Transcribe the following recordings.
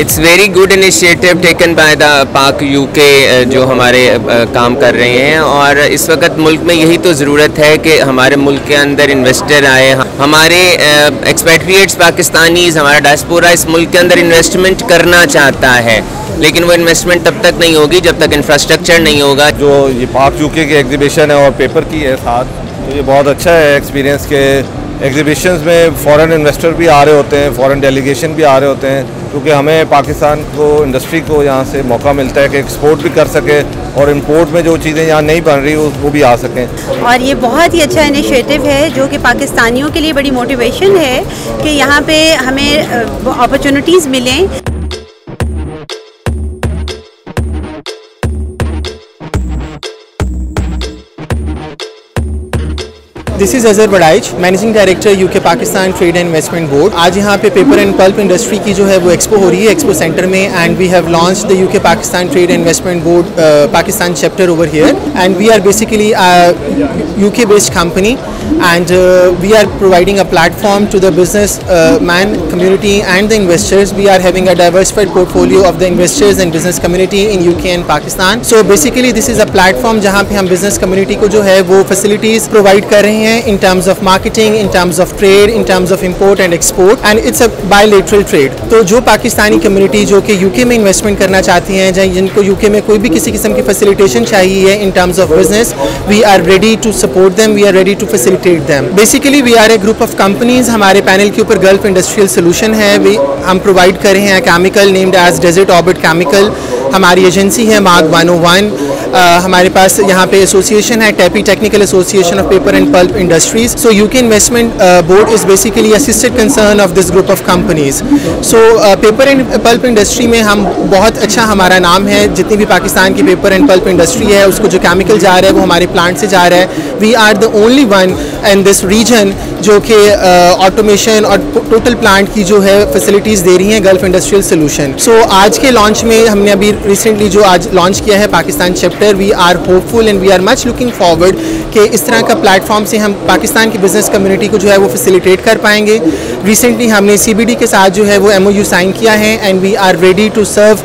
It's very good initiative taken by the Pak UK जो हमारे काम कर रहे हैं और इस वक्त मुल्क में यही तो ज़रूरत है कि हमारे मुल्क के अंदर इन्वेस्टर आए। हमारे एक्सपेट्रिएट्स पाकिस्तानीज हमारा डायस्पोरा इस मुल्क के अंदर इन्वेस्टमेंट करना चाहता है। लेकिन वो इन्वेस्टमेंट तब तक नहीं होगी जब तक इंफ्रास्ट्रक्चर नहीं होगा। जो ये पाक यूके की एग्जीबिशन है और पेपर की है साथ तो ये बहुत अच्छा है एक्सपीरियंस के एग्जीबिशंस में फॉरेन इन्वेस्टर भी आ रहे होते हैं फॉरेन डेलीगेशन भी आ रहे होते हैं, क्योंकि हमें पाकिस्तान को इंडस्ट्री को यहाँ से मौका मिलता है कि एक्सपोर्ट भी कर सके और इंपोर्ट में जो चीज़ें यहाँ नहीं बन रही वो भी आ सकें। और ये बहुत ही अच्छा इनिशिएटिव है, जो कि पाकिस्तानियों के लिए बड़ी मोटिवेशन है कि यहाँ पे हमें अपॉर्चुनिटीज़ मिलें। This is Azhar Badaiz managing director UK Pakistan trade and investment board आज यहाँ पे पेपर एंड पल्प इंडस्ट्री की जो है वो एक्सपो हो रही है एक्सपो सेंटर में and we have launch the UK Pakistan trade and investment board Pakistan chapter over here and we are basically UK based company and we are providing a platform to the businessman community and the investors we are having a diversified portfolio of the investors and business community in UK and Pakistan so basically this is a platform जहाँ पे हम business community को जो है वो facilities provide कर रहे हैं हैं in terms of marketing, in terms of trade, in terms of import and export and it's a bilateral trade. तो जो पाकिस्तानी कम्युनिटी जो कि यूके में इन्वेस्टमेंट करना चाहती हैं या जिनको यूके में कोई भी किसी किस्म की फैसिलिटेशन चाहिए है in terms of business we are ready to support them we are ready to facilitate them basically we are a group of companies हमारे पैनल के ऊपर गल्फ इंडस्ट्रियल सोल्यूशन है। वी हम प्रोवाइड कर रहे हैं chemical named as Desert Orbit chemical हमारी agency है मार्ग वन ओ वन हमारे पास यहाँ पे एसोसिएशन है TAPPI technical association of paper and pulp industries so UK investment board is basically assisted concern of this group of companies so paper and pulp industry में हम बहुत अच्छा हमारा नाम है। जितनी भी पाकिस्तान की पेपर एंड पल्प इंडस्ट्री है उसको जो केमिकल जा रहा है वो हमारे प्लांट से जा रहा है। We are the only one in this region जो कि ऑटोमेशन uh, और टोटल प्लांट की जो है फैसिलिटीज़ दे रही हैं गल्फ इंडस्ट्रियल सोल्यूशन सो आज के लॉन्च में हमने अभी रिसेंटली जो आज लॉन्च किया है Pakistan chapter we are hopeful and we are much looking forward कि इस तरह का प्लेटफॉर्म से हम पाकिस्तान की बिज़नेस कम्युनिटी को जो है वो फैसिलिटेट कर पाएँगे। रिसेंटली हमने सी के साथ जो है वो एम साइन किया है and we are ready to serve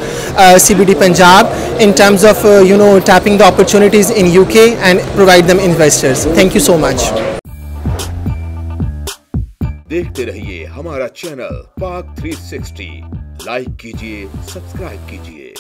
see Punjab in terms of you know tapping the opportunities in you and provide them investors thank you so much देखते रहिए हमारा चैनल पाक 360 लाइक कीजिए सब्सक्राइब कीजिए।